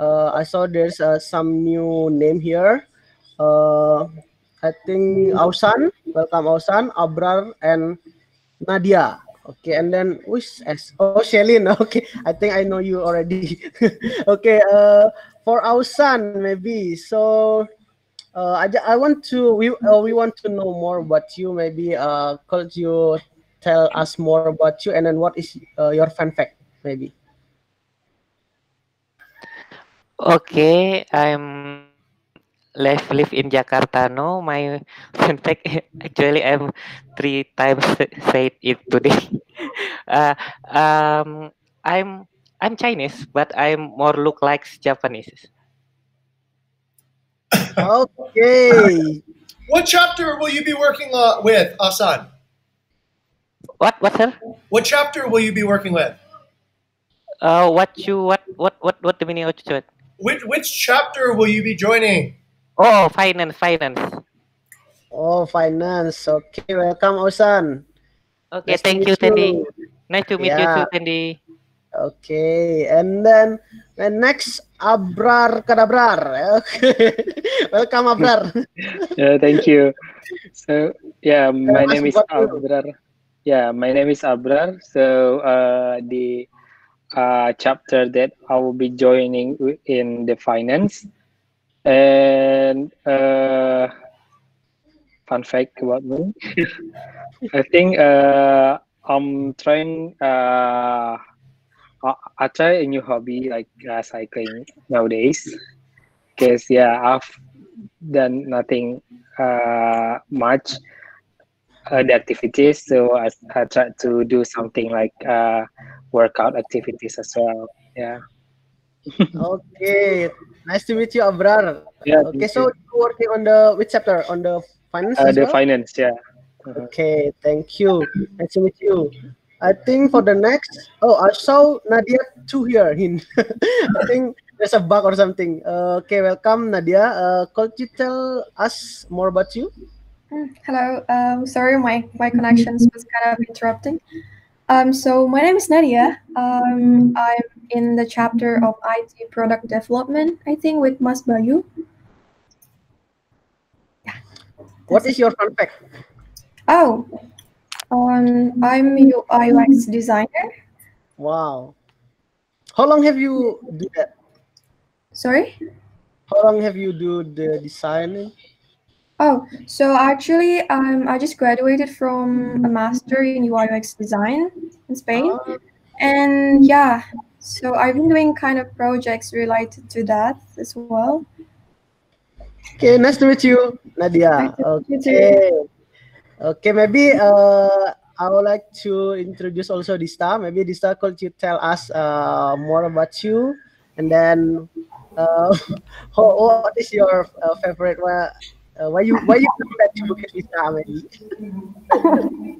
uh, I saw there's uh, some new name here. Uh, I think Ausan, welcome Ausan, Abrar, and Nadia. Okay, and then which S? Oh, Shelin. Okay, I think I know you already. okay, uh, for Ausan maybe. So, uh, I, I want to we uh, we want to know more about you. Maybe uh, could you tell us more about you, and then what is uh, your fun fact, maybe? Okay, I'm live live in Jakarta now. My fun fact actually I'm three times said it today. uh, um, I'm I'm Chinese, but I'm more look like Japanese. Okay. What chapter will you be working uh, with, Asan? What what sir? What chapter will you be working with? Uh, what you what what what what the meaning of what? Which which chapter will you be joining? Oh, finance, finance. Oh, finance. Okay, welcome, Osan. Okay, Nice thank you, you. Nice to meet you Yeah. too, Tandy. Okay, and then and next Abrar Kadabrar. Okay, welcome Abrar. Yeah, thank you. So yeah, my name is you. Abrar. Yeah, my name is Abrar. So uh, the uh, chapter that I will be joining in the finance and uh, fun fact about me. I think uh, I'm trying. Uh, I, I try a new hobby like uh, cycling nowadays. Because yeah, I've done nothing uh, much uh, the activities, so I, I try to do something like uh, workout activities as well. Yeah. Okay, nice to meet you, Abrar. Yeah. Okay, so you. you're working on the which chapter? On the finance uh, as the well? finance, yeah. Uh-huh. Okay, thank you. Nice to meet you. I think for the next, oh, I saw Nadia two here. Hin. I think there's a bug or something. Uh, okay, welcome Nadia. Uh, could you tell us more about you? Mm, Hello. Um, sorry, my my connections was kind of interrupting. Um, so my name is Nadia. Um, I'm in the chapter of IT product development. I think with Mas Bayu. What is your fun fact? Oh, um, I'm UI UX designer. Wow. How long have you do that? Sorry. How long have you do the designing? Oh, so actually, um, I just graduated from a master in UI UX design in Spain, and yeah, so I've been doing kind of projects related to that as well. Okay, nice to meet you, Nadia. Nice meet you Okay. Okay, maybe uh, I would like to introduce also Dista. Maybe Dista, could you tell us uh, more about you? And then, uh, what is your uh, favorite? Why, uh, why you why you back to Bukit Vista, maybe?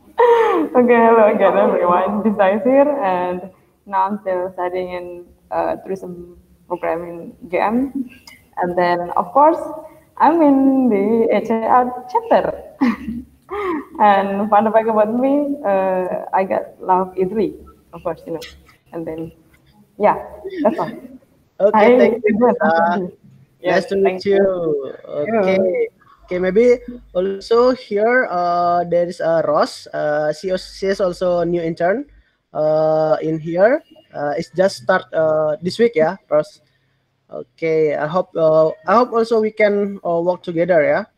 okay, hello again, everyone. This is here, and now I'm still studying in uh, tourism program in GM. And then, of course, I'm in the HAR chapter. and fun fact about me, uh, I got love Italy, of course, you know. And then, yeah, that's all. Okay, I- thank you. Yes, nice to meet you. you. Okay. Okay, maybe also here uh, there is uh, Ross. Uh, she, is- she is also a new intern uh, in here. Uh, it's just start uh, this week, yeah, Ross. Okay, I hope uh, I hope also we can uh, work together, yeah.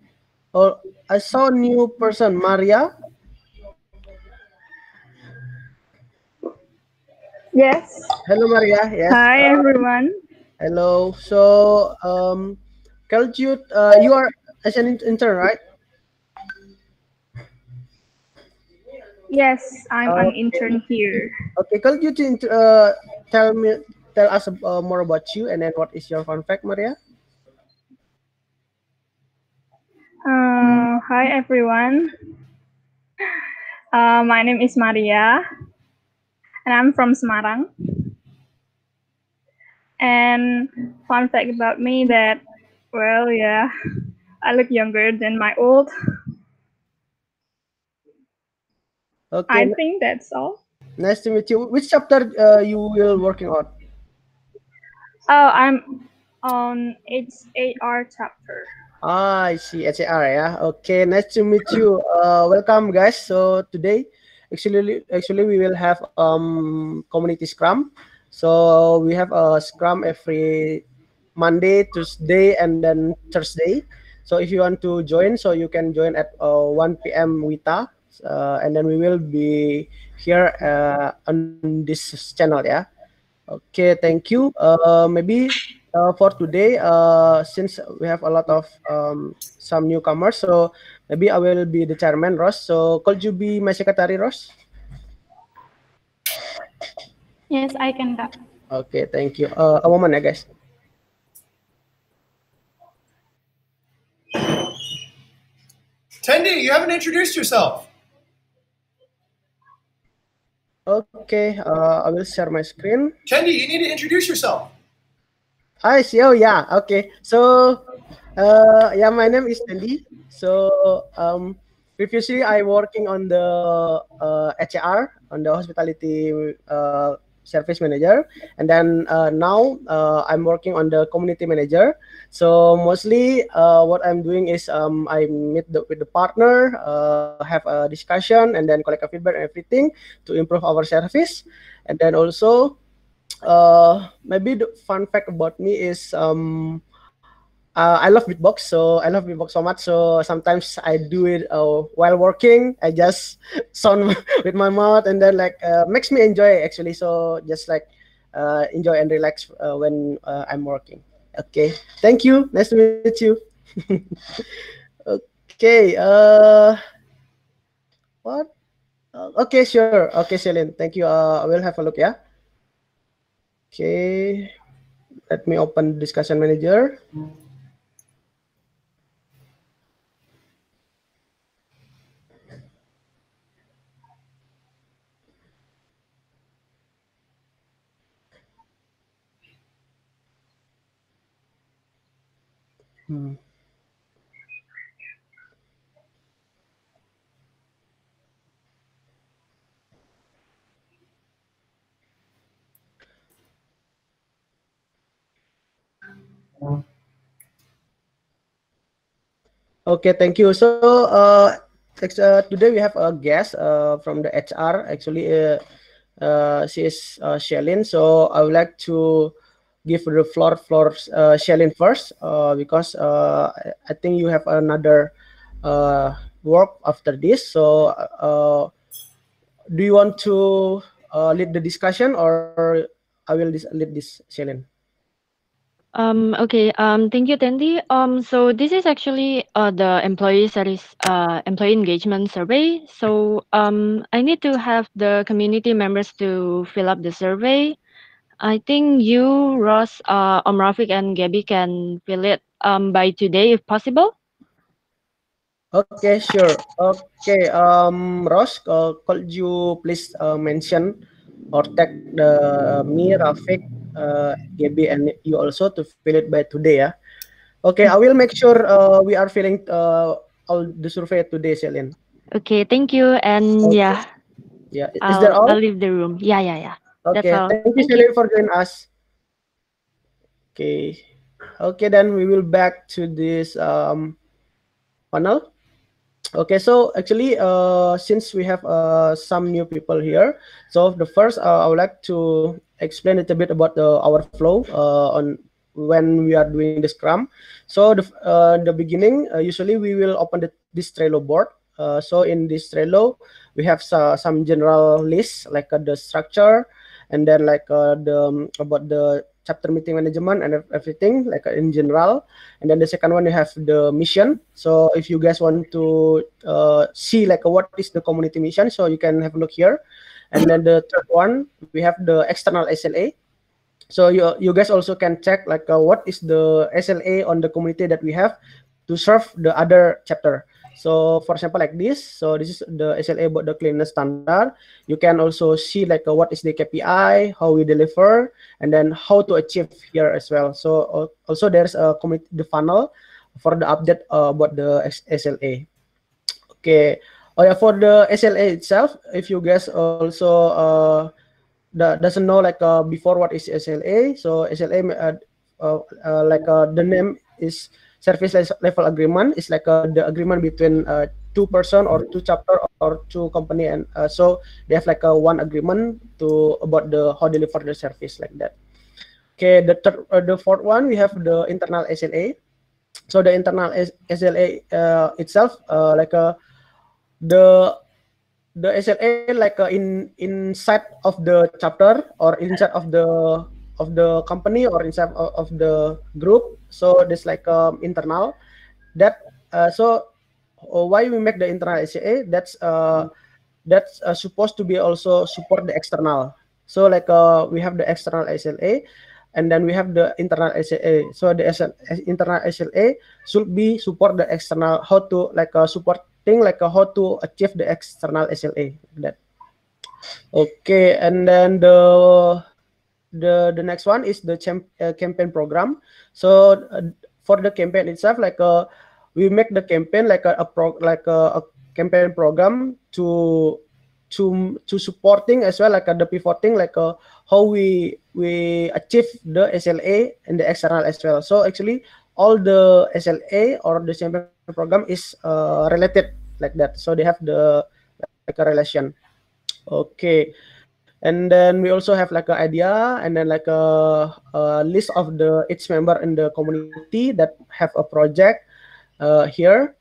Oh, I saw a new person, Maria. Yes. Hello, Maria. Yes. Hi, everyone. Hello. So, um, could you uh, you are as an intern, right? Yes, I'm an intern here. Okay, could you to uh, tell me tell us uh, more about you and then what is your fun fact, Maria? Uh, hi, everyone. Uh, my name is Maria, and I'm from Semarang. And fun fact about me that, well, yeah, I look younger than my old. Okay, I think that's all. nice to meet you. Which chapter uh, you will working on? Oh, I'm on HR chapter. Ah, I see HAR yeah. Okay, nice to meet you. Uh, welcome guys. So today, actually, actually we will have um community scrum. So we have a scrum every Monday, Tuesday, and then Thursday. So if you want to join, so you can join at uh, 1 p.m. WITA, uh, and then we will be here uh, on this channel. Yeah. Okay, thank you. Uh, maybe uh, for today, uh, since we have a lot of um, some newcomers, so maybe I will be the chairman, Ross. So could you be my secretary, Ross? Yes, I can. Okay, thank you. Uh, a moment, ya guys. Tendi, you haven't introduced yourself. Okay, uh, I will share my screen. Tendi, you need to introduce yourself. Hi, see. Oh yeah. Okay. So, uh, yeah, my name is Tendi. So, um, previously I working on the uh, HR on the hospitality uh, service manager, and then uh, now uh, I'm working on the community manager. So mostly, uh, what I'm doing is um, I meet the, with the partner, uh, have a discussion, and then collect a feedback and everything to improve our service, and then also uh maybe the fun fact about me is um uh, I love beatbox, so I love beatbox so much. So sometimes I do it uh, while working. I just sound with my mouth, and then like uh, makes me enjoy actually. So just like uh, enjoy and relax uh, when uh, I'm working. Okay, thank you. Nice to meet you. okay. Uh, what? Okay, sure. Okay, Celine. Thank you. I will have a look. Yeah. Okay, let me open discussion manager. Hmm. Okay, thank you. So uh, uh, today we have a guest uh, from the HR. Actually, uh, uh, she is uh, Shelin. So I would like to give the floor for uh, Shelin first uh, because uh, I- think you have another uh, work after this. So uh, do you want to uh, lead the discussion or I will lead this, Shelin? Um, okay, um, thank you, Tandy. Um, so this is actually uh, the employee service, uh, employee engagement survey. So um, I need to have the community members to fill up the survey. I think you, Ross, uh, um, Rafiq, and Gabby can fill it um, by today if possible. Okay, sure. Okay, um, Ross, uh, could you please uh, mention or tag the me, Rafiq, uh, Gaby, and you also to fill it by today, yeah? Okay, I will make sure uh, we are filling uh, all the survey today, Celine. Okay, thank you. And Okay. yeah, Yeah, is I'll, that all? I'll leave the room. Yeah, yeah, yeah. Okay, thank you. Celine, for joining us. Okay, okay, then we will back to this um, panel. Okay, so actually, uh, since we have uh, some new people here, so the first uh, I would like to explain a little bit about the our flow uh, on when we are doing the Scrum. So the uh, the beginning, uh, usually we will open the, this Trello board. Uh, so in this Trello, we have so, some general list like uh, the structure, and then like uh, the um, about the chapter meeting management and everything like uh, in general. And then the second one you have the mission. So if you guys want to uh, see like what is the community mission so you can have a look here. And then the third one we have the external sla so you you guys also can check like uh, what is the sla on the community that we have to serve the other chapter so for example like this so this is the sla about the cleanliness standard. You can also see like uh, what is the kpi how we deliver and then how to achieve here as well. So uh, also there's a community the funnel for the update uh, about the sla okay. Oh yeah for the sla itself if you guys also uh, doesn't know like uh, before what is SLA. So SLA uh, uh, uh, like uh, the name is service level agreement is like uh, the agreement between uh, two person or two chapter or two company and uh, so they have like a one agreement to about the how deliver the service like that. Okay the third uh, the fourth one we have the internal sla so the internal sla uh, itself uh, like a the the sla like uh, in inside of the chapter or inside of the of the company or inside of, the group so there's like um, internal that uh, so uh, why we make the internal SLA? That's uh, that's uh, supposed to be also support the external. So like uh, we have the external SLA, and then we have the internal SLA. So the SL, internal SLA should be support the external how to like uh, supporting like uh, how to achieve the external SLA that. Okay, and then the the the next one is the champ, uh, campaign program. So uh, for the campaign itself, like uh, we make the campaign like a, a pro, like a, a, campaign program to to to supporting as well like a, the pivoting like a, how we we achieve the SLA and the external as well. So actually all the SLA or the campaign program is uh, related like that. So they have the like a relation. Okay. And then we also have like an idea and then like a, a list of the each member in the community that have a project uh, here.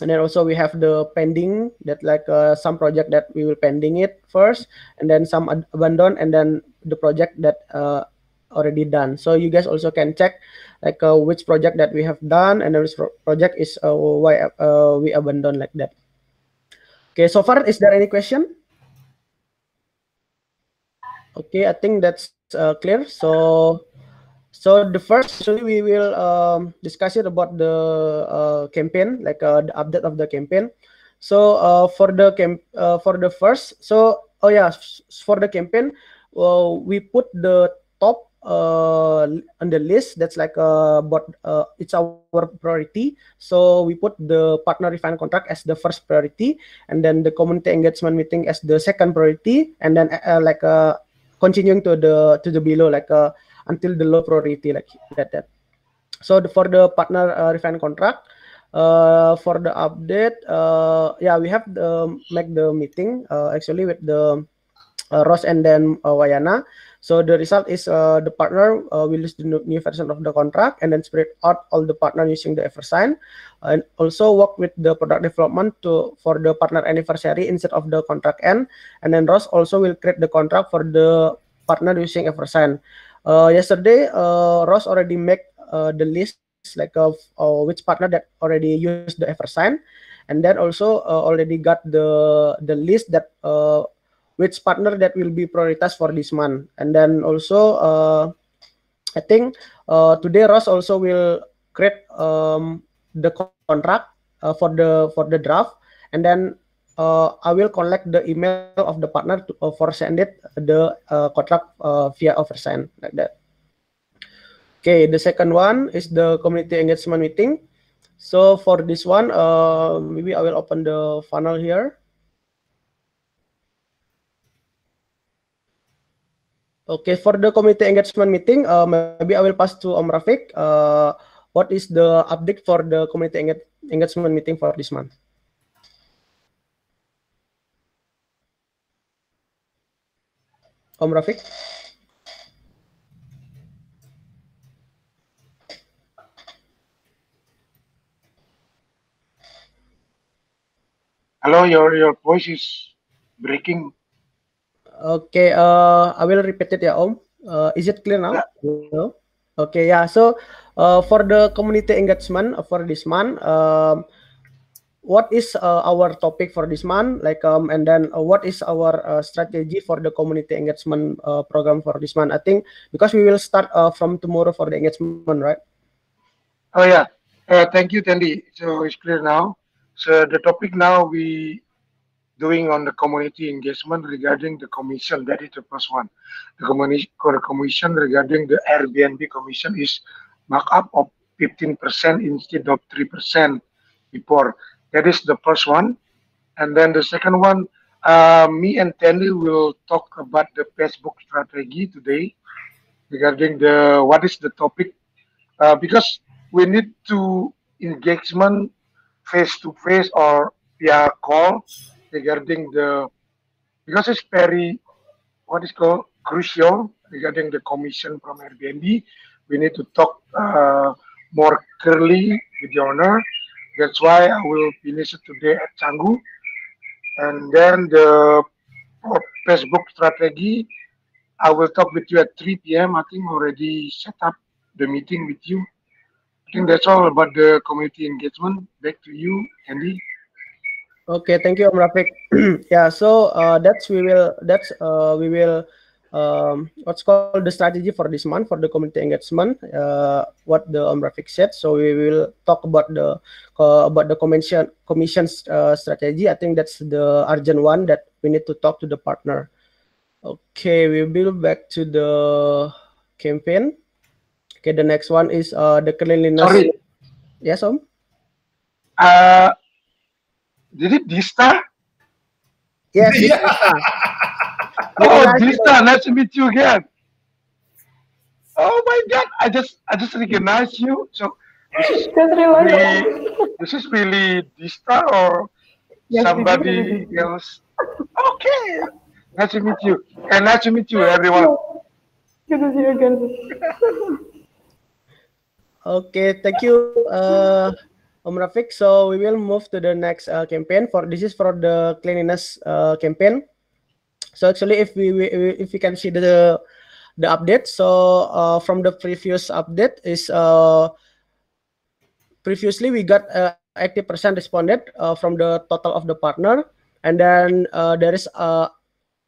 And then also we have the pending that like uh, some project that we will pending it first and then some abandon and then the project that uh, already done. So you guys also can check like uh, which project that we have done and which project is uh, why uh, we abandon like that. Okay so far is there any question okay i think that's uh, clear so so the first, actually, we will um, discuss it about the uh, campaign, like uh, the update of the campaign. So uh, for the camp, uh, for the first, so oh yeah, for the campaign, we put the top uh, on the list. That's like uh, but uh, it's our priority. So we put the partner refine contract as the first priority, and then the community engagement meeting as the second priority, and then uh, like uh, continuing to the to the below like uh, until the low priority like that. that. So the, for the partner uh, refine contract, uh, for the update, uh, yeah, we have the make the meeting uh, actually with the uh, Ross and then uh, Wayana. So the result is uh, the partner uh, will use the new version of the contract and then spread out all the partner using the Eversign and also work with the product development to for the partner anniversary instead of the contract end. And then Ross also will create the contract for the partner using Eversign. Uh, yesterday, uh, Ross already make uh, the list like of which partner that already used the Eversign, and then also already got the the list that which partner that will be prioritized for this month. And then also, I think today Ross also will create um, the contract for the for the draft, and then uh, I will collect the email of the partner to, uh, for send it the uh, contract uh, via Eversign like that. Okay, the second one is the community engagement meeting. So for this one, uh, maybe I will open the funnel here. Okay, for the community engagement meeting, uh, maybe I will pass to Om Rafiq. Uh, what is the update for the community engagement meeting for this month? Om Rafiq. Hello, your your voice is breaking. Okay, uh, I will repeat it yeah, Om. Uh, is it clear now? No? Okay, yeah. So uh, for the community engagement for this month, um, what is uh, our topic for this month like um and then uh, what is our uh, strategy for the community engagement uh, program for this month i think because we will start uh, from tomorrow for the engagement right oh yeah uh, thank you Tandy so it's clear now so the topic now we doing on the community engagement regarding the commission that is the first one. The community commission regarding the airbnb commission is markup of 15% instead of 3% before. That is the first one. And then the second one, uh, me and Tandy will talk about the Facebook strategy today regarding the what is the topic. Uh, because we need to engagement face to face or via call regarding the because it's very what is called crucial regarding the commission from Airbnb. We need to talk uh, more clearly with the owner. That's why I will finish today at Canggu. And then the Facebook strategy, I will talk with you at 3 p.m. I think already set up the meeting with you. I think that's all about the community engagement. Back to you, Andy. Okay, thank you, Om Rafiq. yeah, so uh, that's we will that's uh, we will um, what's called the strategy for this month for the community engagement. Uh, what the Om Rafiq said. So we will talk about the uh, about the commission commission's uh, strategy. I think that's the urgent one that we need to talk to the partner. Okay, we will back to the campaign. Okay, the next one is uh, the cleanliness. Sorry. Yes, Om. Uh, did it Dista? Yes. Yeah. Oh, Dista, nice to meet you again. Oh my God, I just I just recognize you. So this is really really, this is really Dista or Yes, somebody else? Okay, nice to meet you, and nice to meet you, everyone. Good to see you again. Okay, thank you, uh, Om Rafiq. So we will move to the next uh, campaign. For this is for the cleanliness uh, campaign. So actually, if we, we if we can see the the update, so uh, from the previous update is uh, previously we got uh, 80% responded uh, from the total of the partner, and then uh, there is a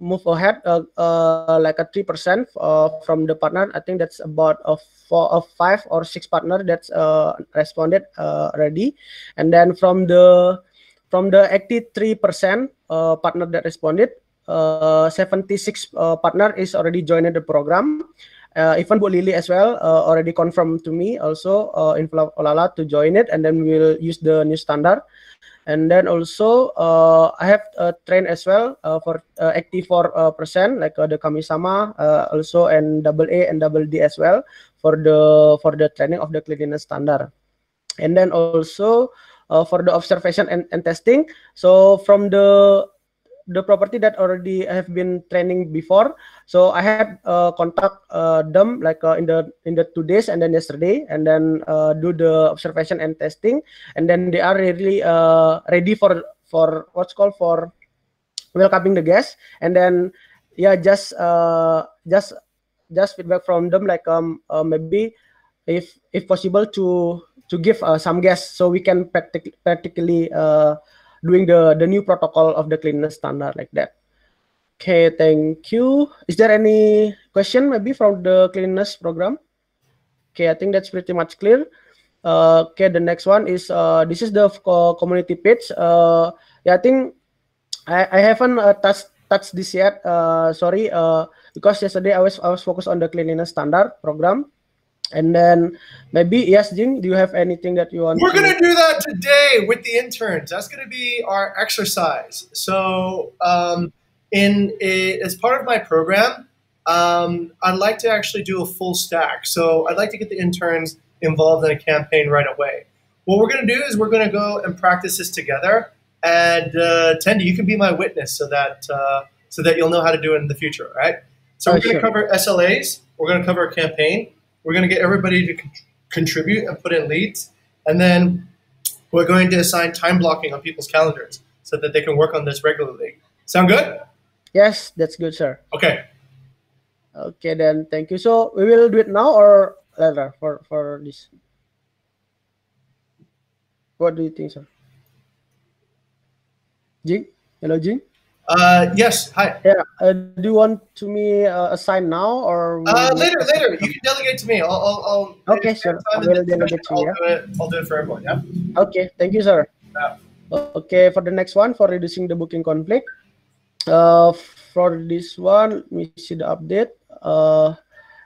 move ahead uh, uh, like a three percent uh, from the partner. I think that's about a four of five or six partner that's uh, responded uh, already, and then from the from the 83 percent uh, partner that responded, uh, 76 uh, partner is already joined the program. Uh, even Bu Lily as well uh, already confirmed to me also uh, in Olala to join it, and then we'll use the new standard. And then also uh, I have uh, trained as well uh, for uh, 84 uh, percent like uh, the Kamisama uh, also and double A and double D as well for the for the training of the cleanliness standard. And then also for the observation and, and testing. So from the the property that already have been training before, so I had uh, contact uh, them like uh, in the in the two days and then yesterday, and then uh, do the observation and testing, and then they are really uh, ready for for what's called for welcoming the guests, and then yeah, just uh, just just feedback from them like um maybe if if possible to to give some guests so we can practic- practically uh, doing the the new protocol of the cleanliness standard like that. Okay, thank you. Is there any question maybe from the cleanliness program? Okay, I think that's pretty much clear. Uh, okay, the next one is uh, this is the co- community page. Uh, yeah, I think I, I haven't uh, touched touched this yet. Uh, sorry, uh, because yesterday I was I was focused on the cleanliness standard program, and then maybe yes, Jing, do you have anything that you want? We're to- going to do that today with the interns. That's going to be our exercise. So, um, in a, as part of my program, um, I'd like to actually do a full stack. So, I'd like to get the interns involved in a campaign right away. What we're going to do is we're going to go and practice this together. And uh, Tendi, you can be my witness so that uh, so that you'll know how to do it in the future, right? So Oh, we're going to sure. cover SLAs. We're going to cover a campaign. We're going to get everybody to con- contribute and put in leads, and then we're going to assign time blocking on people's calendars so that they can work on this regularly. Sound good? Yes, that's good, sir. Okay. Okay, then thank you. So we will do it now or later for for this. What do you think, sir? Jing, hello, Jing. Uh, yes. Hi. Yeah, uh, do you want to me uh, assign now or? we Uh, later, later. You can delegate to me. I'll. I'll, I'll Okay, sure. I will delegate to you, I'll do it. I'll do it for everyone. Yeah. Okay, thank you, sir. Yeah. Okay, for the next one, for reducing the booking conflict. Uh, for this one, let me see the update. Uh,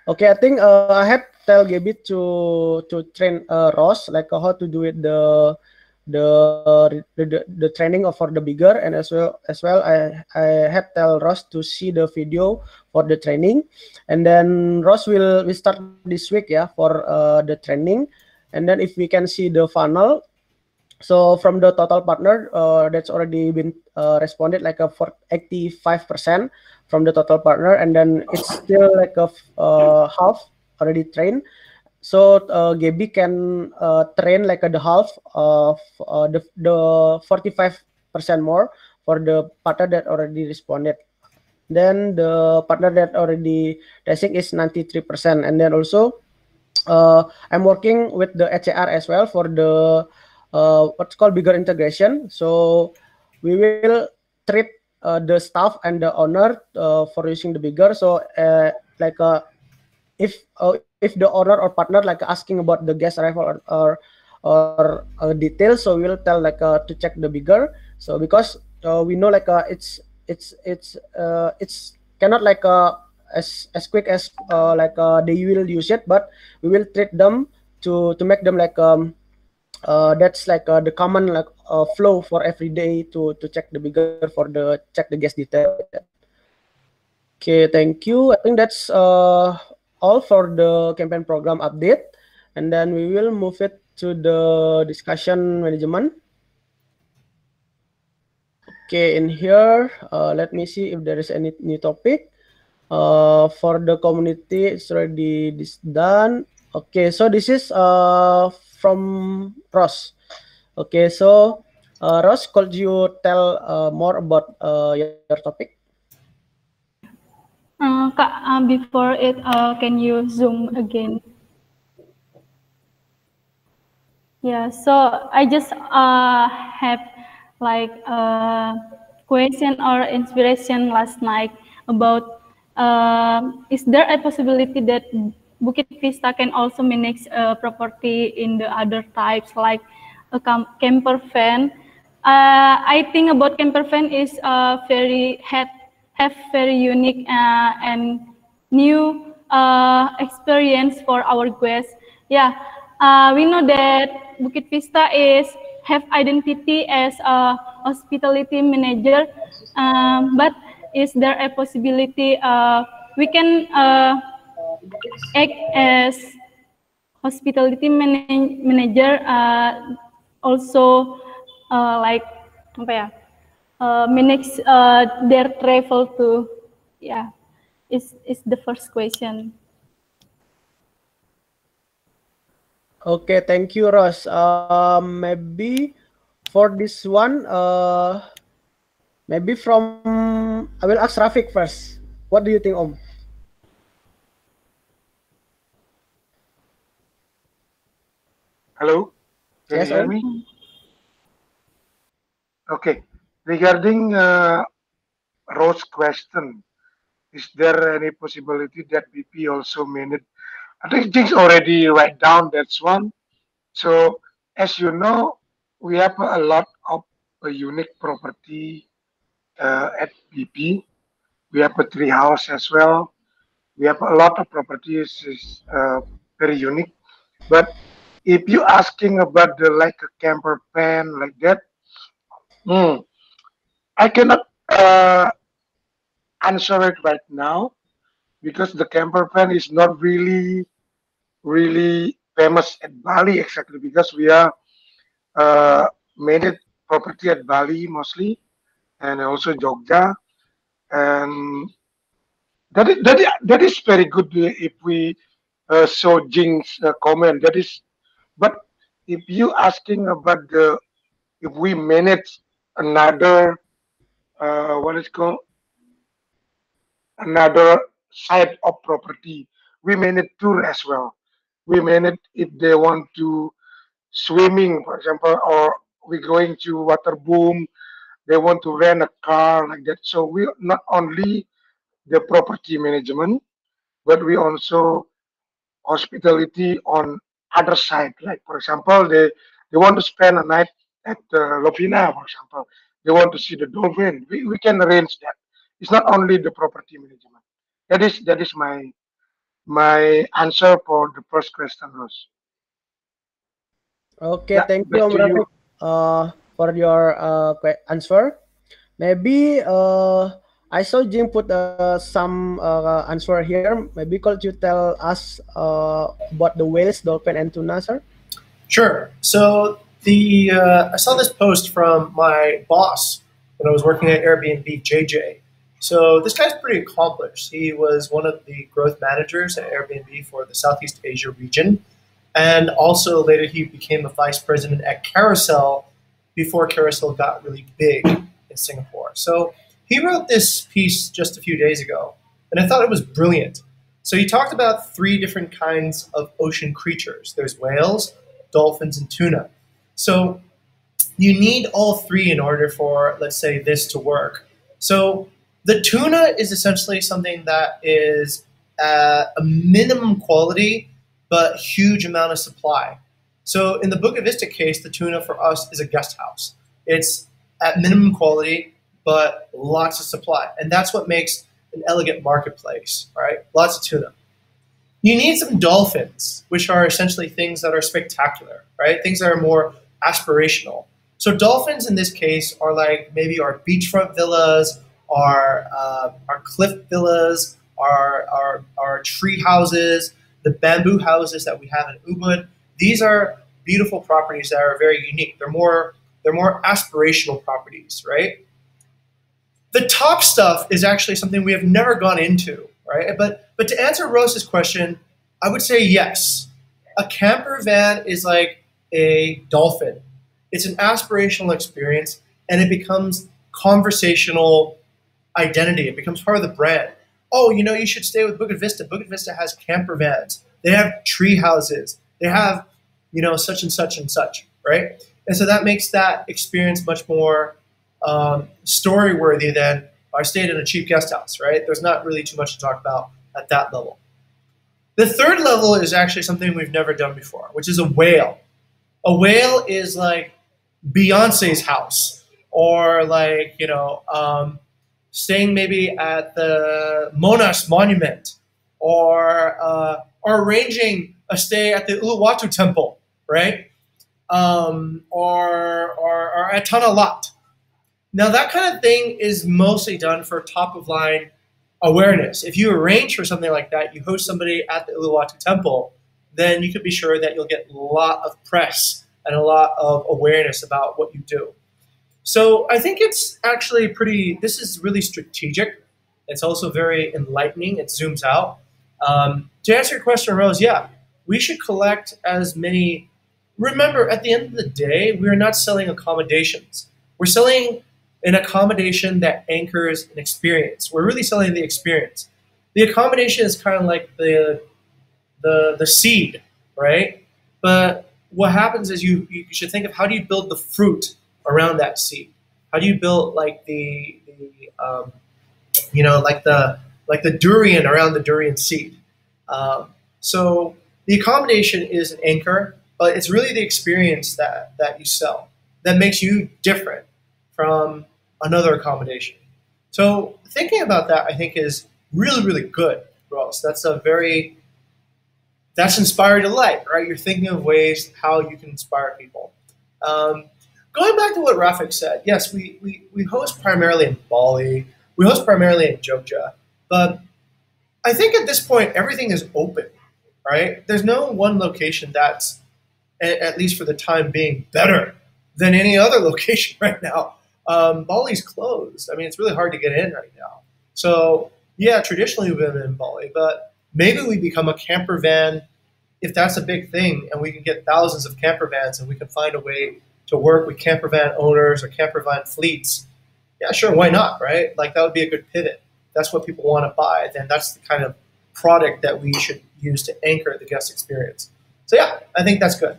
okay, I think uh, I have tell Gaby to to train uh, Ross like uh, how to do it the the, the the training for the bigger and as well as well I I had tell Ross to see the video for the training. And then Ross will we start this week yeah for uh, the training. And then if we can see the funnel so from the total partner uh, that's already been uh, responded like a for 85 percent from the total partner. And then it's still like a uh, half already trained so uh, Gaby can uh, train like a, the half of uh, the the 45 percent more for the partner that already responded. Then the partner that already testing is 93 percent. And then also uh, i'm working with the hr as well for the uh, what's called bigger integration. So we will treat uh, the staff and the owner uh, for using the bigger. So uh, like uh, if uh, if the owner or partner like asking about the guest arrival or or, or uh, details so we'll tell like uh, to check the bigger. So because uh, we know like uh, it's it's it's uh, it's cannot like uh, as as quick as uh, like uh, they will use it but we will treat them to to make them like um uh, that's like uh, the common like uh, flow for every day to to check the bigger for the check the guest detail. Okay thank you. I think that's uh all for the campaign program update. And then we will move it to the discussion management. Okay in here uh, let me see if there is any new topic. Uh, for the community it's already this done. Okay so this is uh, from ross. Okay so uh, ross could you tell uh, more about uh, your topic uh, Kak, uh, before it uh, can you zoom again yeah so i just uh, have like a question or inspiration last night about uh, is there a possibility that Bukit Vista can also manage uh, property in the other types like a camper van? Uh, I think about camper van is uh, very have, have very unique uh, and new uh, experience for our guests. Yeah, uh, we know that Bukit Vista is have identity as a hospitality manager, um, but is there a possibility uh, we can uh, act as hospitality man manager uh, also like apa ya uh, manage uh, their travel to yeah is is the first question Okay, thank you, Ross. Uh, maybe for this one, uh, maybe from I will ask Rafik first. What do you think, Om? Hello, can Yes, you hear me? Okay, regarding uh, Rose question, is there any possibility that BV also manage? I think things already write down that's one. So as you know, we have a lot of a unique property uh, at BV. We have a tree house as well. We have a lot of properties is uh, very unique. But if you asking about the like a camper van like that, hmm, I cannot uh, answer it right now because the camper van is not really really famous at Bali exactly because we are uh, made it property at Bali mostly and also Jogja. And that is that is, that is very good if we uh, saw Jing's uh, comment that is but if you asking about the if we manage another uh, what is called? Another side of property. We manage tour as well. We manage if they want to swimming for example or we going to Waterbom they want to rent a car like that. So we not only the property management but we also hospitality on other side. Like for example they they want to spend a night at uh, Lovina for example they want to see the dolphin we, we can arrange that it's not only the property management that is that is my my answer for the first question Rose. Okay, Yeah, thank you, back Om you. Uh, for your uh, answer. Maybe uh, I saw Jim put uh, some uh, answer here. Maybe could you tell us uh, about the whales, dolphin, and tuna, sir? Sure. So the uh, I saw this post from my boss when I was working at Airbnb, JJ. So this guy's pretty accomplished. He was one of the growth managers at Airbnb for the Southeast Asia region, and also later he became a vice president at Carousell before Carousell got really big in Singapore. So he wrote this piece just a few days ago, and I thought it was brilliant. So he talked about three different kinds of ocean creatures. There's whales, dolphins, and tuna. So you need all three in order for, let's say, this to work. So the tuna is essentially something that is at a minimum quality but huge amount of supply. So in the Bukit Vista case, the tuna for us is a guest house. It's at minimum quality but lots of supply, and that's what makes an elegant marketplace. Right, lots of tuna. You need some dolphins, which are essentially things that are spectacular, right? Things that are more aspirational. So dolphins in this case are like maybe our beachfront villas, our uh, our cliff villas, our, our our tree houses, the bamboo houses that we have in Ubud. These are beautiful properties that are very unique. They're more they're more aspirational properties, right? The top stuff is actually something we have never gone into, right? But but to answer Rose's question, I would say yes. A camper van is like a dolphin. It's an aspirational experience and it becomes conversational identity. It becomes part of the brand. Oh, you know, you should stay with Bukit Vista. Bukit Vista has camper vans. They have tree houses. They have, you know, such and such and such, right? And so that makes that experience much more um, story worthy than I stayed in a cheap guest house, right? There's not really too much to talk about at that level. The third level is actually something we've never done before, which is a whale. A whale is like Beyonce's house, or like, you know, um, staying maybe at the Monas Monument, or, uh, or arranging a stay at the Uluwatu Temple, right? Um, or, or, or Tanah Lot. Now, that kind of thing is mostly done for top of line awareness. If you arrange for something like that, you host somebody at the Uluwatu Temple, then you can be sure that you'll get a lot of press and a lot of awareness about what you do. So I think it's actually pretty, this is really strategic. It's also very enlightening. It zooms out. Um, to answer your question, Rose, yeah, we should collect as many. Remember, at the end of the day, we are not selling accommodations. We're selling an accommodation that anchors an experience. We're really selling the experience. The accommodation is kind of like the the the seed, right? But what happens is you you should think of how do you build the fruit around that seed? How do you build like the, the um, you know like the like the durian around the durian seed? Um, so the accommodation is an anchor, but it's really the experience that that you sell that makes you different from another accommodation. So thinking about that, I think, is really, really good, Ross. That's a very that's inspired delight, right? You're thinking of ways how you can inspire people. Um, going back to what Rafik said, yes, we, we, we host primarily in Bali, we host primarily in Jogja, but I think at this point everything is open, right? There's no one location that's, at least for the time being, better than any other location right now. Um, Bali's closed. I mean, it's really hard to get in right now. So, yeah, traditionally we've been in Bali, but maybe we become a camper van if that's a big thing and we can get thousands of camper vans and we can find a way to work with camper van owners or camper van fleets. Yeah, sure, why not, right? Like that would be a good pivot. That's what people want to buy. Then that's the kind of product that we should use to anchor the guest experience. So, yeah, I think that's good.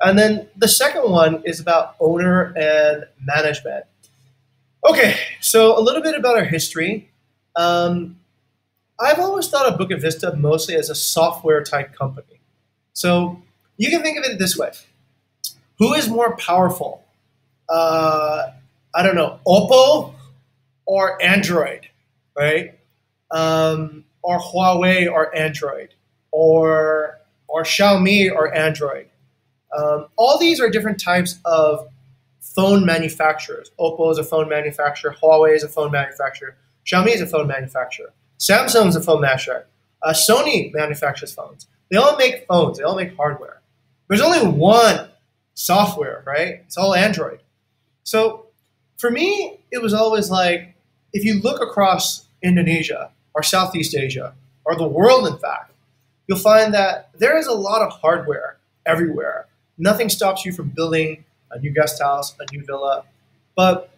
And then the second one is about owner and management. Okay, so a little bit about our history. Um, I've always thought of Bukit Vista mostly as a software type company. So you can think of it this way Who is more powerful? Uh, I don't know, Oppo or Android, right? Um, or Huawei or Android, or, or Xiaomi or Android. Um, all these are different types of phone manufacturers. Oppo is a phone manufacturer. Huawei is a phone manufacturer. Xiaomi is a phone manufacturer. Samsung is a phone manufacturer. Uh, Sony manufactures phones. They all make phones. They all make hardware. There's only one software, right? It's all Android. So for me, it was always like if you look across Indonesia or Southeast Asia or the world, in fact, you'll find that there is a lot of hardware everywhere. Nothing stops you from building a new guest house, a new villa, but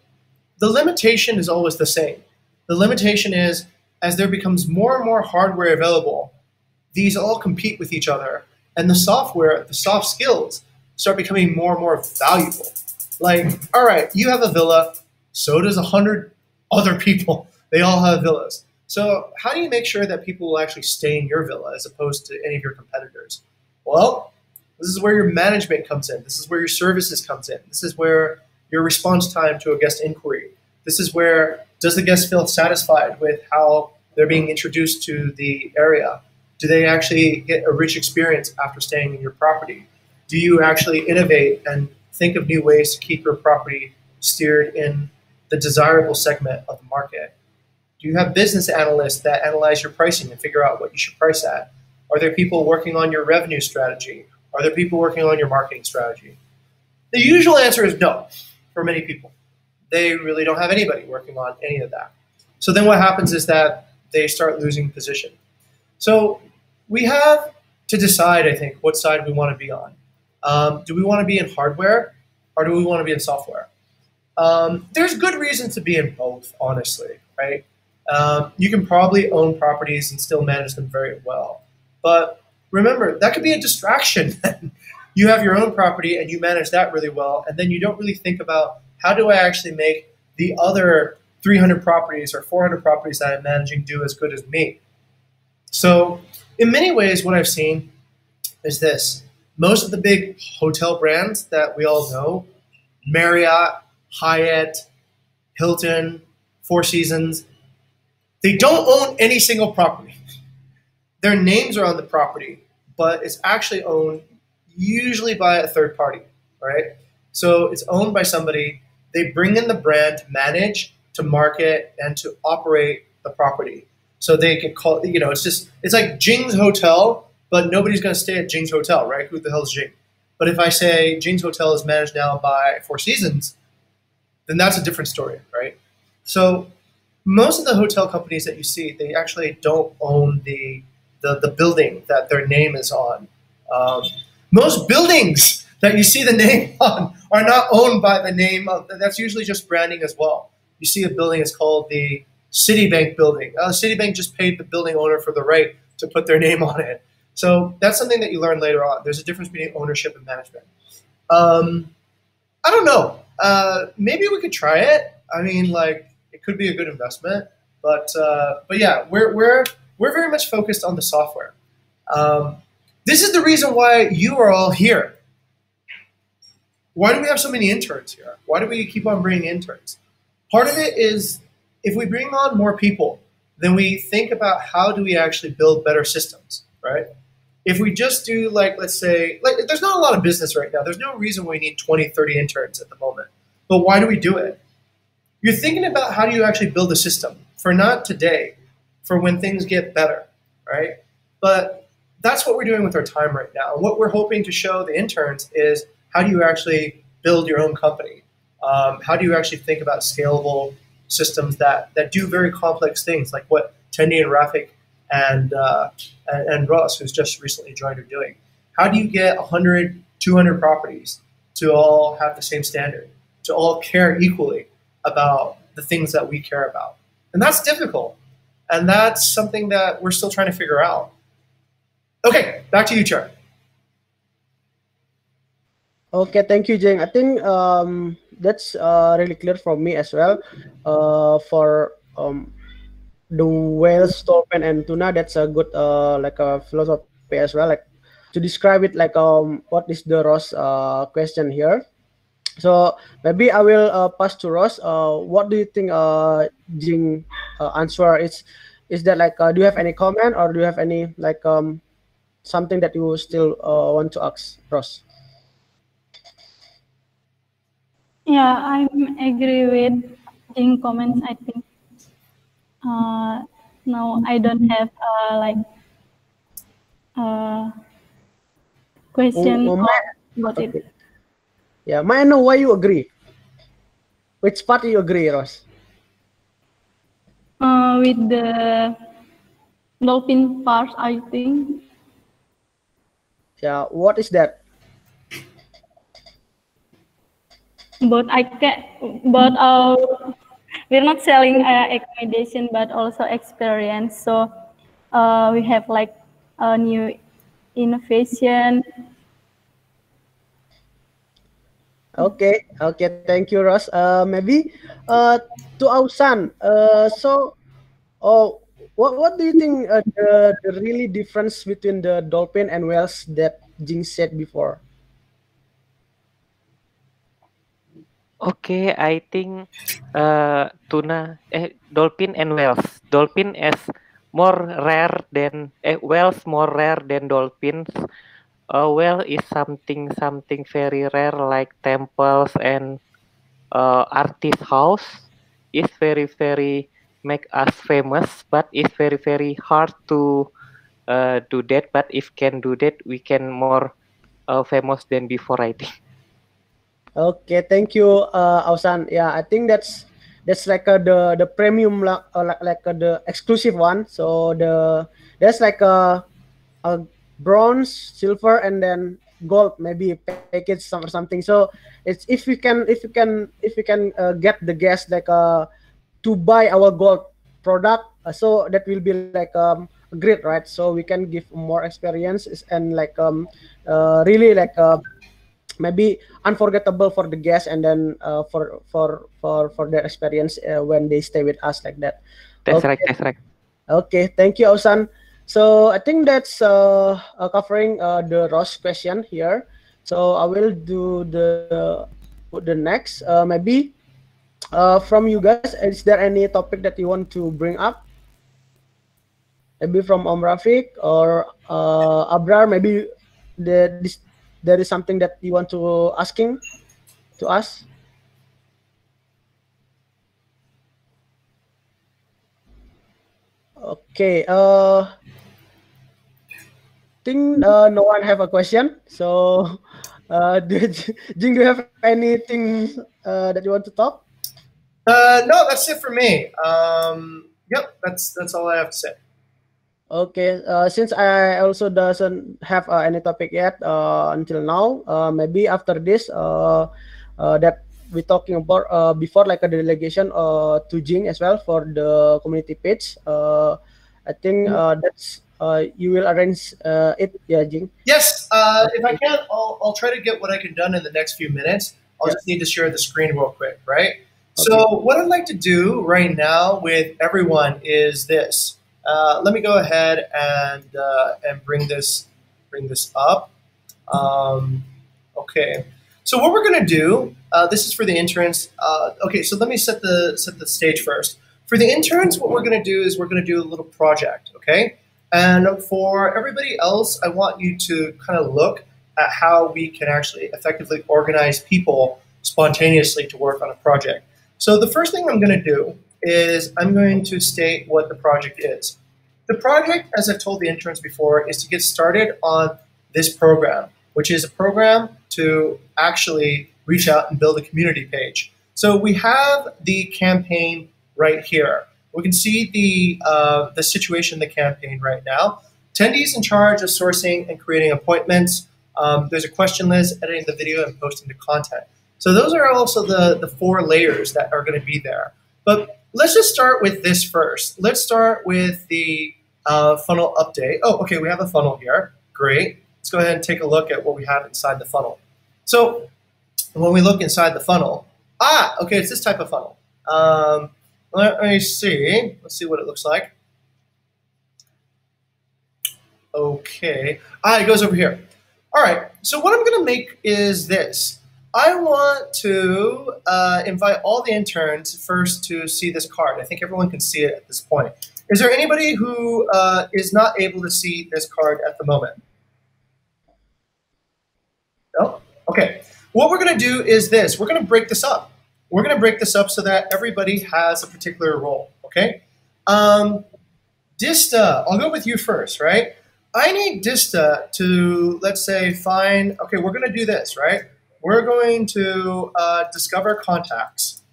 the limitation is always the same. The limitation is as there becomes more and more hardware available, these all compete with each other, and the software, the soft skills, start becoming more and more valuable. Like, all right, you have a villa, so does a hundred other people. They all have villas. So how do you make sure that people will actually stay in your villa as opposed to any of your competitors? Well, this is where your management comes in. This is where your services comes in. This is where your response time to a guest inquiry. This is where does the guest feel satisfied with how they're being introduced to the area? Do they actually get a rich experience after staying in your property? Do you actually innovate and think of new ways to keep your property steered in the desirable segment of the market? Do you have business analysts that analyze your pricing and figure out what you should price at? Are there people working on your revenue strategy? Are there people working on your marketing strategy? The usual answer is no for many people. They really don't have anybody working on any of that. So then what happens is that they start losing position. So we have to decide, I think, what side we want to be on. Um, do we want to be in hardware or do we want to be in software? Um, there's good reason to be in both, honestly, right? Um, you can probably own properties and still manage them very well. But remember, that could be a distraction. you have your own property and you manage that really well, and then you don't really think about how do I actually make the other 300 properties or 400 properties that I'm managing do as good as me. So, in many ways, what I've seen is this most of the big hotel brands that we all know Marriott, Hyatt, Hilton, Four Seasons they don't own any single property. Their names are on the property, but it's actually owned usually by a third party, right? So it's owned by somebody. They bring in the brand to manage, to market, and to operate the property. So they can call, you know, it's just, it's like Jing's Hotel, but nobody's going to stay at Jing's Hotel, right? Who the hell is Jing? But if I say Jing's Hotel is managed now by Four Seasons, then that's a different story, right? So most of the hotel companies that you see, they actually don't own the the, the building that their name is on. Um, most buildings that you see the name on are not owned by the name of. That's usually just branding as well. You see a building is called the Citibank building. Uh, Citibank just paid the building owner for the right to put their name on it. So that's something that you learn later on. There's a difference between ownership and management. Um, I don't know. Uh, maybe we could try it. I mean, like it could be a good investment. But uh, but yeah, we're we're we're very much focused on the software. Um, this is the reason why you are all here. Why do we have so many interns here? Why do we keep on bringing interns? Part of it is if we bring on more people, then we think about how do we actually build better systems, right? If we just do like, let's say, like there's not a lot of business right now. There's no reason we need 20, 30 interns at the moment. But why do we do it? You're thinking about how do you actually build a system for not today, for when things get better, right? But that's what we're doing with our time right now. What we're hoping to show the interns is how do you actually build your own company? Um, how do you actually think about scalable systems that, that do very complex things like what Tendi and Rafik and, uh, and, and Ross, who's just recently joined, are doing? How do you get 100, 200 properties to all have the same standard, to all care equally? about the things that we care about. And that's difficult. And that's something that we're still trying to figure out. Okay, back to you, Char. Okay, thank you, Jing. I think um, that's uh, really clear for me as well. Uh, for um, the whale, stolpen, and tuna, that's a good uh, like a philosophy as well. Like to describe it, like um, what is the Ross uh, question here? So maybe I will uh, pass to Ross. Uh, what do you think uh, Jing uh, answer is? Is that like uh, do you have any comment or do you have any like um, something that you still uh, want to ask, Ross? Yeah, I'm agree with Jing comments. I think uh, no, I don't have uh, like uh, question Oh, oh, about it. Yeah, may I know why you agree? Which part you agree, Ross? Uh, with the dolphin part, I think. Yeah, what is that? But I can, but uh, we're not selling uh, accommodation, but also experience. So uh, we have like a new innovation. Okay, okay, thank you, Ross. Uh, maybe uh, to Ausan. Uh, so, oh, what what do you think uh, the the really difference between the dolphin and whales that Jing said before? Okay, I think uh, tuna, eh, dolphin and whales. Dolphin is more rare than eh, whales more rare than dolphins. A whale is something something very rare like temples and uh, artist house. It's very very make us famous, but it's very very hard to uh, do that. But if can do that, we can more uh, famous than before. I think. Okay, thank you, uh, Ausan. Yeah, I think that's that's like uh, the the premium la- uh, like like uh, the exclusive one. So the there's like a a bronze, silver, and then gold maybe package some or something. So it's if you can if you can if you can uh, get the guest like uh to buy our gold product, uh, so that will be like um great, right? So we can give more experiences and like um uh, really like uh, maybe unforgettable for the guests and then uh, for for for for their experience uh, when they stay with us like that That's Okay. right. That's right. okay thank you Ausan so i think that's uh, uh, covering uh, the ross question here so i will do the the next uh, maybe uh, from you guys is there any topic that you want to bring up maybe from Om Rafik or uh, Abrar maybe the this there is something that you want to ask him to us okay uh think uh, no one have a question so uh do, Jing, do you have anything uh, that you want to talk Uh, no, that's it for me. Um, yep, that's that's all I have to say. Okay, uh, since I also doesn't have uh, any topic yet uh, until now, uh, maybe after this, uh, uh, that we talking about uh, before like a delegation uh, to Jing as well for the community page. Uh, I think uh, that's uh, you will arrange uh, it, yeah, Jing. Yes, uh, if I can, I'll, I'll try to get what I can done in the next few minutes. I'll just need to share the screen real quick, right? So, what I'd like to do right now with everyone is this. Uh, let me go ahead and uh, and bring this bring this up. Um, okay. So what we're going to do, uh, this is for the interns. Uh, okay, so let me set the set the stage first. For the interns, what we're going to do is we're going to do a little project. Okay, and for everybody else, I want you to kind of look at how we can actually effectively organize people spontaneously to work on a project. So the first thing I'm going to do is I'm going to state what the project is. The project, as I've told the interns before, is to get started on this program, which is a program to actually reach out and build a community page. So we have the campaign right here. We can see the uh, the situation in the campaign right now. Tendi is in charge of sourcing and creating appointments. Um, there's a question list, editing the video, and posting the content. So those are also the, the four layers that are going to be there. But let's just start with this first. Let's start with the uh, funnel update. Oh, okay, we have a funnel here. Great. Let's go ahead and take a look at what we have inside the funnel. So when we look inside the funnel, ah, okay, it's this type of funnel. Um, let me see. Let's see what it looks like. Okay. Ah, it goes over here. All right. So what I'm going to make is this. I want to uh, invite all the interns first to see this card. I think everyone can see it at this point. Is there anybody who uh, is not able to see this card at the moment? No? Okay. what we're going to do is this. We're going to break this up. We're going to break this up so that everybody has a particular role, okay? Um, Dista, I'll go with you first, right? I need Dista to, let's say, find, okay, we're going to do this, right? We're going to uh, discover contacts.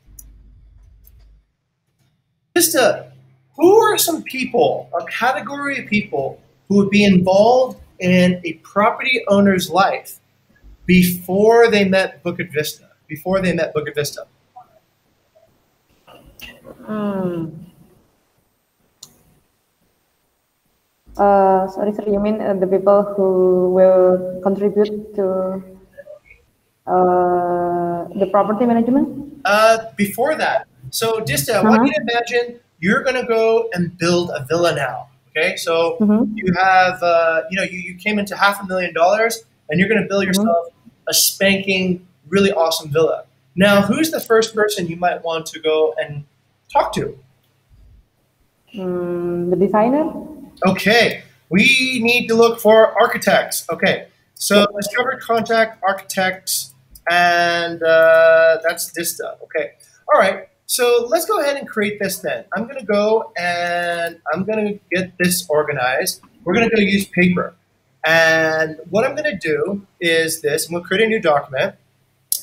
Dista, who are some people, a category of people who would be involved in a property owner's life before they met Bukit Vista, before they met Bukit Vista? Hmm. Uh, sorry, sir. You mean uh, the people who will contribute to the property management? Uh, before that, so Dista, I want you to imagine you're going to go and build a villa now. Okay, so Mhm. you have, uh, you know, you, you came into half a million dollars, and you're going to build yourself a spanking, really awesome villa. Now, who's the first person you might want to go and talk to? Hmm, the designer? Okay, we need to look for architects. Okay, so discovered contact architects, and uh, that's Dista. Okay, all right. So let's go ahead and create this then. I'm gonna go and I'm gonna get this organized. We're gonna go use paper, and what I'm gonna do is this. I'm gonna create a new document,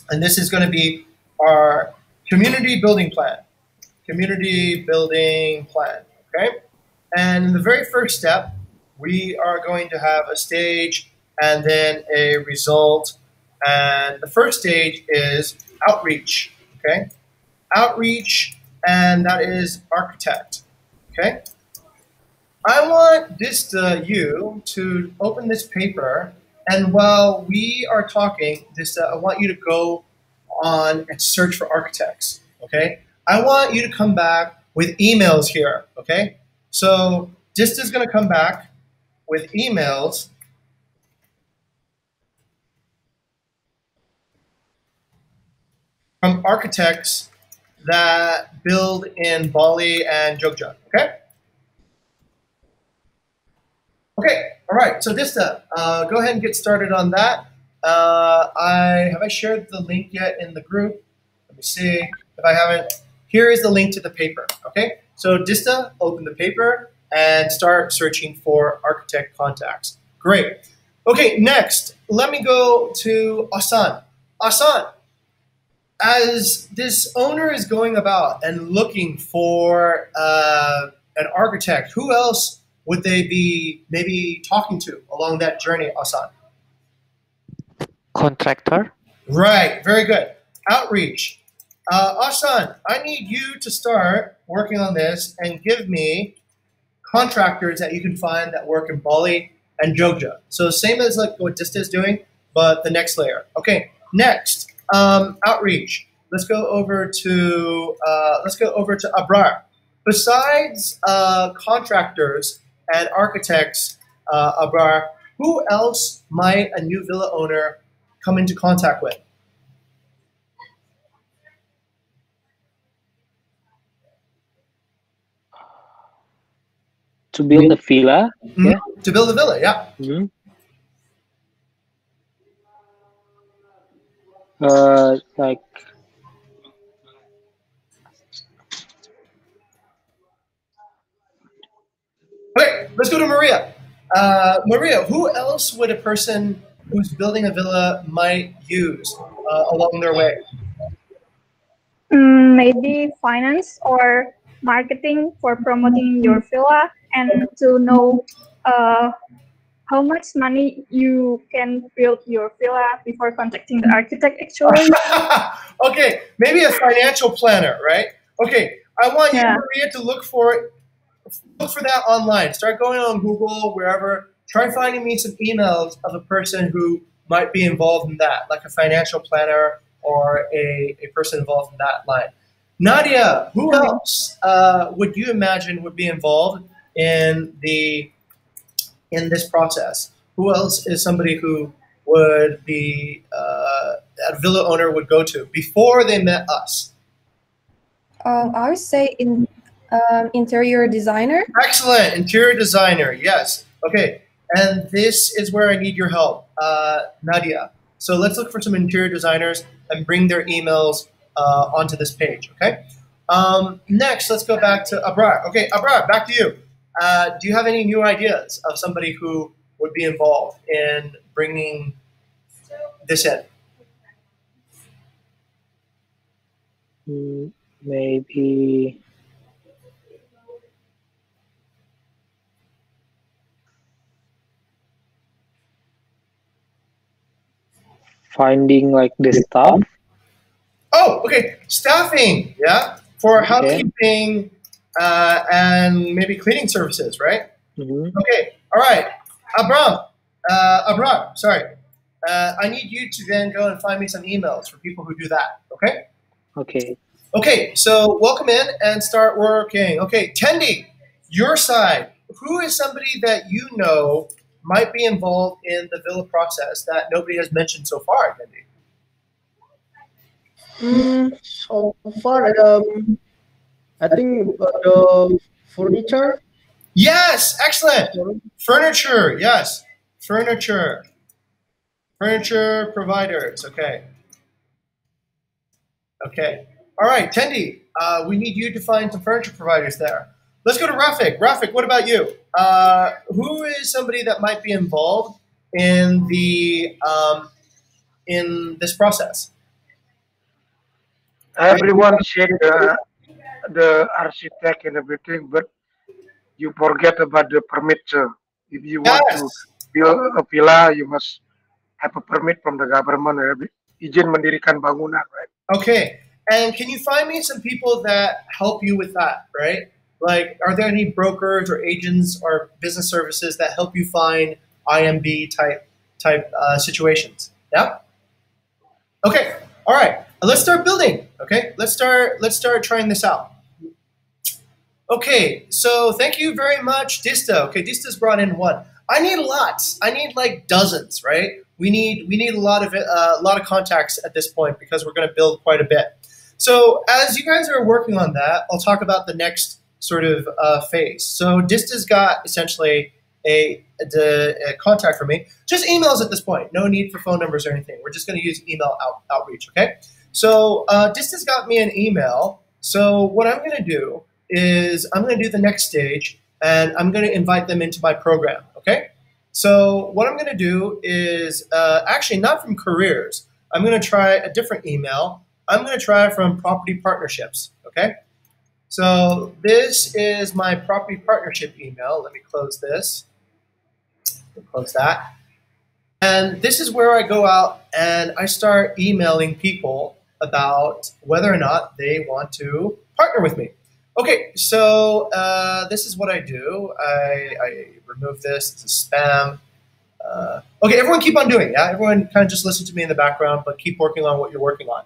and this is gonna be our community building plan. Community building plan. Okay. And in the very first step, we are going to have a stage and then a result. And the first stage is outreach. Okay. Outreach, and that is architect. Okay. I want this to you to open this paper, and while we are talking, this uh, I want you to go on and search for architects. Okay. I want you to come back with emails here. Okay. So Dista is going to come back with emails. From architects that build in Bali and Jogja. Okay? Okay, all right. So Dista, uh, go ahead and get started on that. Uh, I have I shared the link yet in the group? Let me see if I haven't. Here is the link to the paper. Okay, so Dista, open the paper and start searching for architect contacts. Great. Okay, next, let me go to Asan. Asan, as this owner is going about and looking for uh, an architect, who else would they be maybe talking to along that journey, Asan? Contractor? Right, very good. Outreach. Uh, Asan, I need you to start working on this and give me contractors that you can find that work in Bali and Jogja. So same as like what Dista is doing, but the next layer. Okay, next, um, outreach. Let's go over to uh, let's go over to Abrar. Besides uh, contractors and architects, uh, Abrar, who else might a new villa owner come into contact with? To build a villa, Mhm. yeah. To build a villa, yeah. Mhm. Uh, like Okay, let's go to Maria. Uh, Maria, who else would a person who's building a villa might use uh, along their way? Mm, maybe finance or marketing for promoting your villa and to know uh, how much money you can build your villa before contacting the architect actually. okay, maybe a financial planner, right? Okay, I want you, Maria, to look for look for that online. Start going on Google, wherever. Try finding me some emails of a person who might be involved in that, like a financial planner or a, a person involved in that line. Nadia, who else uh, would you imagine would be involved in the in this process? Who else is somebody who would be uh, a villa owner would go to before they met us? Um, I would say in um, interior designer. Excellent, interior designer. Yes. Okay, and this is where I need your help, uh, Nadia. So let's look for some interior designers and bring their emails uh, onto this page, okay? Um, next, let's go back to Abrar. Okay, Abrar, back to you. Uh, do you have any new ideas of somebody who would be involved in bringing this in? Maybe finding like the staff. Oh, okay. Staffing, yeah, for Okay. housekeeping uh, and maybe cleaning services, right? Mhm. Okay. All right. Abram, uh, Abram, sorry. Uh, I need you to then go and find me some emails for people who do that. Okay. Okay. Okay. So welcome in and start working. Okay, Tendi, your side. Who is somebody that you know might be involved in the villa process that nobody has mentioned so far, Tendi? Mm, so far, um, I think uh, the furniture. Yes, excellent. Furniture, yes. Furniture. Furniture providers, okay. Okay. All right, Tendi, uh, we need you to find some furniture providers there. Let's go to Rafik. Rafik, what about you? Uh, who is somebody that might be involved in the um, in this process? Everyone said the, the architect and everything, but you forget about the permit, sir. If you want to build a villa, you must have a permit from the government. Izin mendirikan bangunan, right? Okay. And can you find me some people that help you with that, right? Like, are there any brokers or agents or business services that help you find IMB type type uh, situations? Yeah. Okay. All right. Let's start building. Okay. Let's start. Let's start trying this out. Okay. So thank you very much, Dista. Okay, Dista's brought in one. I need lots. I need like dozens, right? We need we need a lot of uh, a lot of contacts at this point because we're going to build quite a bit. So as you guys are working on that, I'll talk about the next sort of uh, phase. So Dista's got essentially a, a, a contact for me. Just emails at this point. No need for phone numbers or anything. We're just going to use email out, outreach. Okay. So uh, Dista's got me an email. So what I'm going to do is I'm going to do the next stage, and I'm going to invite them into my program. Okay. So what I'm going to do is uh, actually not from careers. I'm going to try a different email. I'm going to try from property partnerships. Okay. So this is my property partnership email. Let me close this. Close that. And this is where I go out and I start emailing people about whether or not they want to partner with me. Okay, so uh, this is what I do. I, I remove this. It's a spam. Uh, okay, everyone keep on doing. Yeah, everyone kind of just listen to me in the background, but keep working on what you're working on.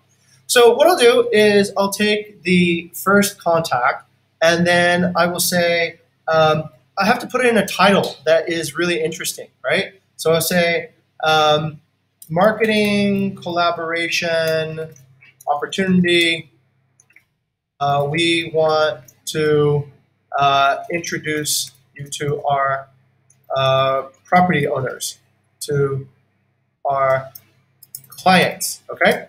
So what I'll do is I'll take the first contact, and then I will say um, I have to put it in a title that is really interesting, right? So I'll say um, marketing collaboration opportunity. Uh, we want to uh, introduce you to our uh, property owners, to our clients. Okay.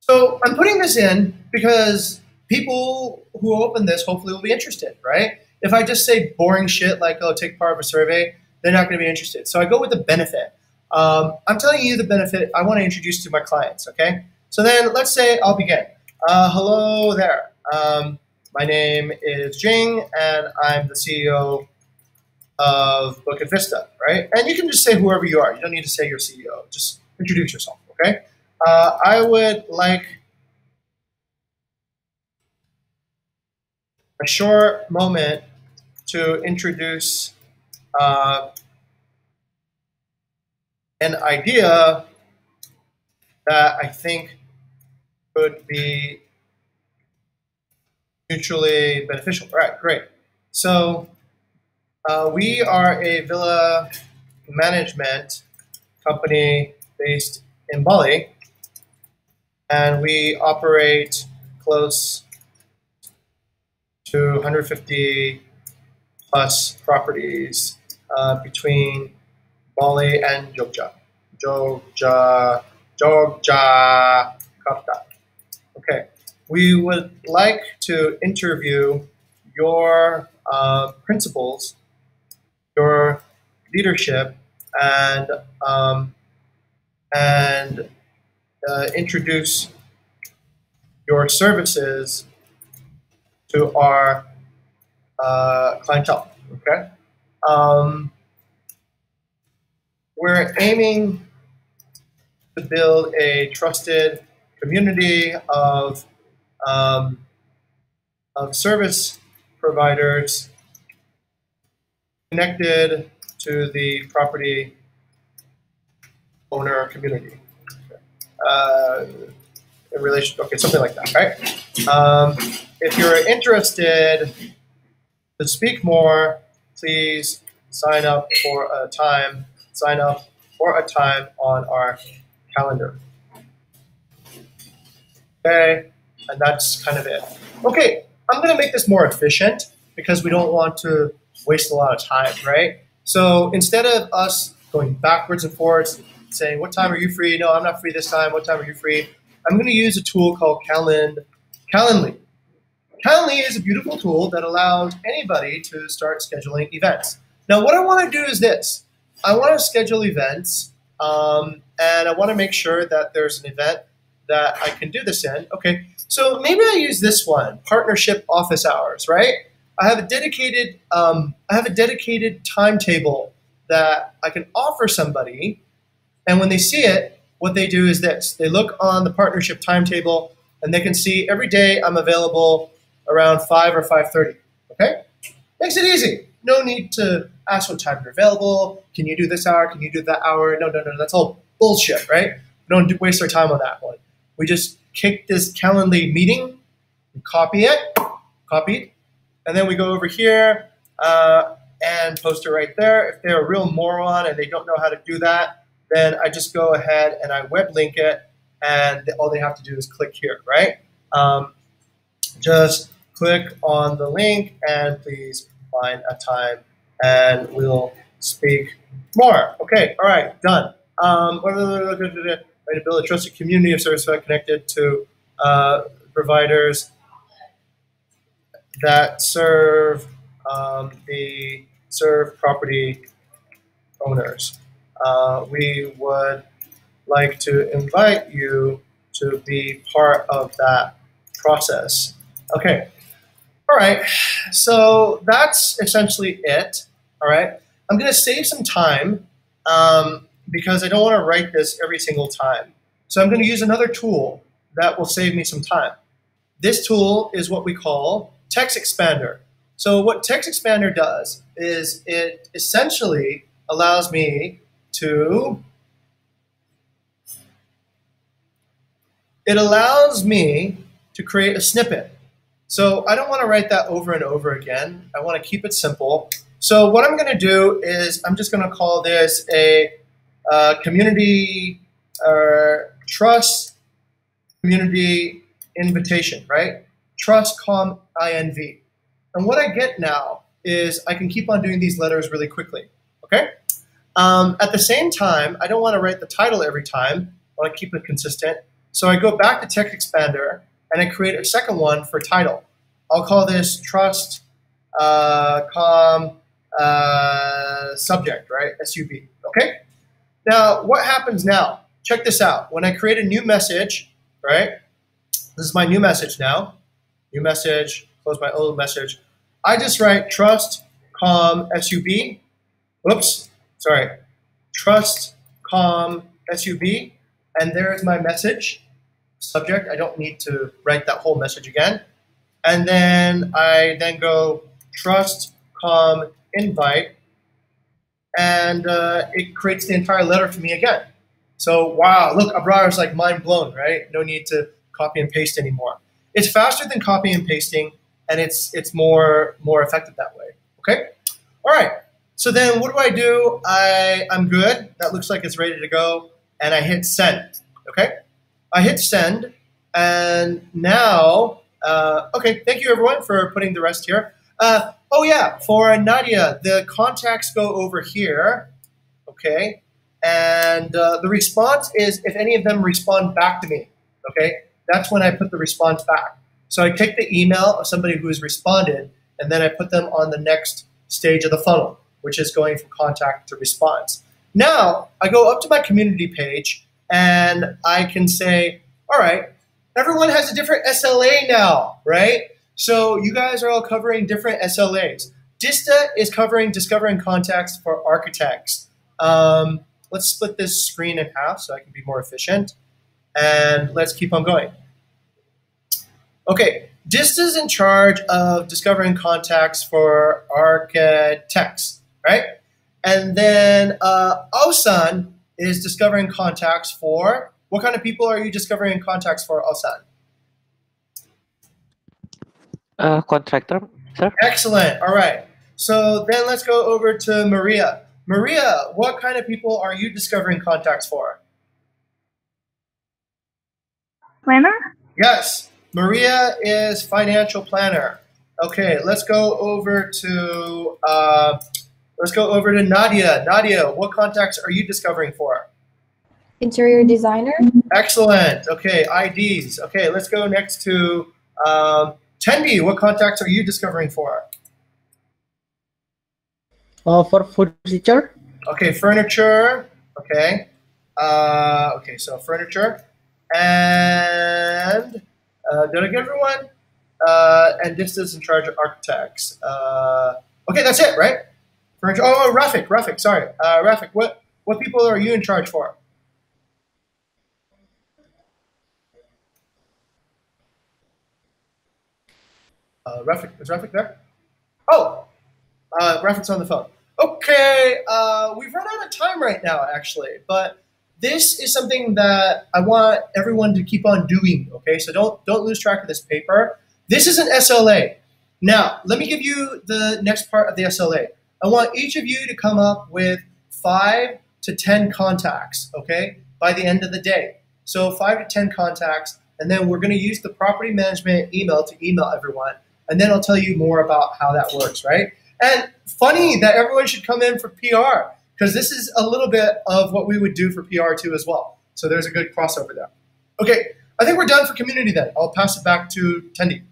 So I'm putting this in because people who open this hopefully will be interested, right? If I just say boring shit like, oh, take part of a survey, they're not going to be interested. So I go with the benefit. Um, I'm telling you the benefit I want to introduce to my clients, okay? So then let's say I'll begin. Uh, hello there. Um, my name is Jing, and I'm the CEO of Bukit Vista, right? And you can just say whoever you are. You don't need to say you're CEO. Just introduce yourself, okay? Uh, I would like a short moment to introduce uh, an idea that I think could be mutually beneficial. All right, great. So uh, we are a villa management company based in Bali, and we operate close to 150 plus properties uh, between Bali and Jogja, Jogja, Jogjakarta. Okay, we would like to interview your uh, principals, your leadership, and um, and uh, introduce your services to our uh, clientele. Okay, um, we're aiming to build a trusted community of um, of service providers connected to the property owner community. Uh, in relation, okay, something like that, right? Um, if you're interested to speak more, please sign up for a time. Sign up for a time on our calendar. Okay, and that's kind of it. Okay, I'm going to make this more efficient because we don't want to waste a lot of time, right? So instead of us going backwards and forwards, saying, what time are you free? No, I'm not free this time. What time are you free? I'm going to use a tool called Calend Calendly. Calendly is a beautiful tool that allows anybody to start scheduling events. Now, what I want to do is this. I want to schedule events, um, and I want to make sure that there's an event that I can do this in. Okay, so maybe I use this one, partnership office hours, right? I have a dedicated, um, I have a dedicated timetable that I can offer somebody, and when they see it, what they do is this: they look on the partnership timetable, and they can see every day I'm available around five or five thirty. Okay, makes it easy. No need to ask what time you're available. Can you do this hour? Can you do that hour? No, no, no. That's all bullshit, right? Don't waste our time on that one. We just kick this Calendly meeting, copy it, copy it, and then we go over here uh, and post it right there. If they're a real moron and they don't know how to do that, then I just go ahead and I web link it, and all they have to do is click here, right? Um, just click on the link and please find a time and we'll speak more. Okay, all right, done. Um, way to build a trusted community of service connected to uh, providers that serve um, the serve property owners. Uh, we would like to invite you to be part of that process. Okay. All right. So that's essentially it. All right. I'm going to save some time um, because I don't want to write this every single time. So I'm going to use another tool that will save me some time. This tool is what we call Text Expander. So what Text Expander does is it essentially allows me to it allows me to create a snippet. So I don't want to write that over and over again. I want to keep it simple. So what I'm going to do is I'm just going to call this a uh, community uh, trust community invitation, right? Trust com inv. And what I get now is I can keep on doing these letters really quickly, okay? Um, at the same time, I don't want to write the title every time. I want to keep it consistent. So I go back to Text Expander and I create a second one for title. I'll call this trust uh, com uh, subject, right? SUB, okay? Now, what happens now? Check this out. When I create a new message, right? This is my new message now. New message, close my old message. I just write trust com sub. Whoops, sorry. Trust com sub, and there is my message subject. I don't need to write that whole message again. And then I then go trust com invite and uh, it creates the entire letter for me again. So wow, look, Abrar is like mind blown, right? No need to copy and paste anymore. It's faster than copy and pasting, and it's it's more more effective that way. Okay, all right. So then, what do I do? I I'm good. That looks like it's ready to go, and I hit send. Okay, I hit send, and now uh, okay. Thank you everyone for putting the rest here. Uh, oh yeah, for Nadia, the contacts go over here, okay? and uh, the response is if any of them respond back to me. Okay, that's when I put the response back. So I take the email of somebody who has responded, and then I put them on the next stage of the funnel, which is going from contact to response. Now I go up to my community page, and I can say, all right, everyone has a different SLA now, right? So you guys are all covering different SLAs. Dista is covering discovering contacts for architects. Um, let's split this screen in half so I can be more efficient. And let's keep on going. Okay, Dista is in charge of discovering contacts for architects, right? And then uh, Ausan is discovering contacts for, what kind of people are you discovering contacts for, Ausan? Uh, contractor, sir. Excellent. All right. So then let's go over to Maria. Maria, what kind of people are you discovering contacts for? Planner? Yes. Maria is financial planner. Okay, let's go over to uh, let's go over to Nadia. Nadia, what contacts are you discovering for? Interior designer. Excellent. Okay, IDs. Okay, let's go next to um, Tendi. What contacts are you discovering for? Uh, for furniture. Okay, furniture. Okay. Uh, okay, so furniture. And uh, did I get everyone? Uh, and this is in charge of architects. Uh, okay, that's it, right? Furniture. Oh, oh Rafik, Rafik, sorry. Uh, Rafik, what, what people are you in charge for? Uh, Rafik, is Rafik there? Oh, uh, on the phone. Okay, uh, we've run out of time right now, actually, but this is something that I want everyone to keep on doing. Okay, so don't don't lose track of this paper. This is an SLA. Now, let me give you the next part of the SLA. I want each of you to come up with five to ten contacts. Okay, by the end of the day. So five to ten contacts, and then we're going to use the property management email to email everyone, and then I'll tell you more about how that works. Right? And funny that everyone should come in for PR because this is a little bit of what we would do for PR too as well. So there's a good crossover there. Okay, I think we're done for community then. I'll pass it back to Tendi.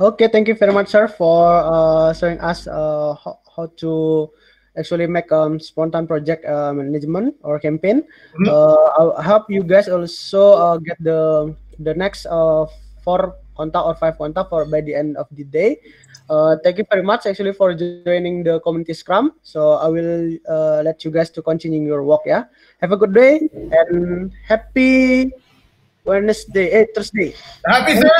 Okay, thank you very much, sir, for uh, showing us uh, how, how to actually make um spontan project uh, management or campaign. Mm -hmm. uh, I hope you guys also uh, get the the next uh, four contact or five contact for by the end of the day. Uh, thank you very much actually for joining the community scrum. So I will uh, let you guys to continue your work. Yeah. Have a good day and happy Wednesday, eh, Thursday. Happy Thursday.